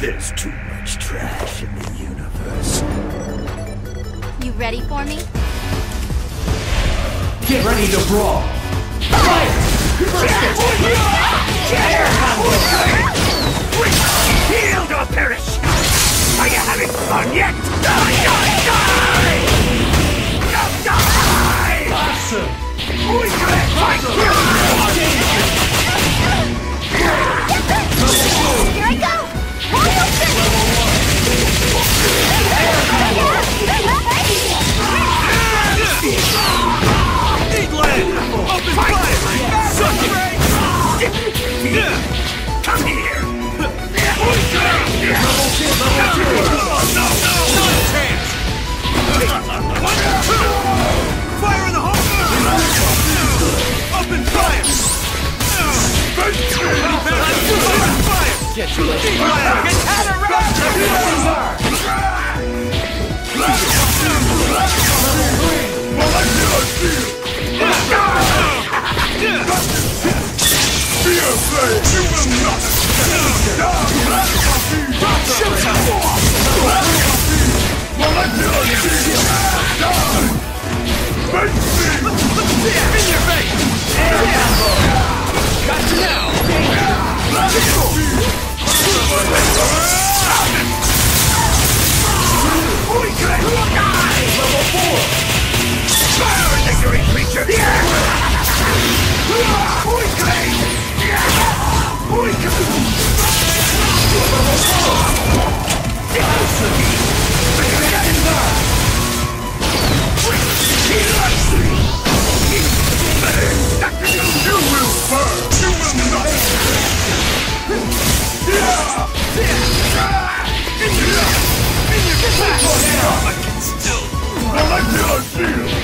There's too much trash in the universe. You ready for me? Get ready to brawl! Fight! Fire! Yield Eggland! Open fire! Suck it! Come here! No chance! One, two! Fire in the hole! Open fire! Open fire! Get to it! Eggland! Get In your face! Got you now! Molecular shield! Here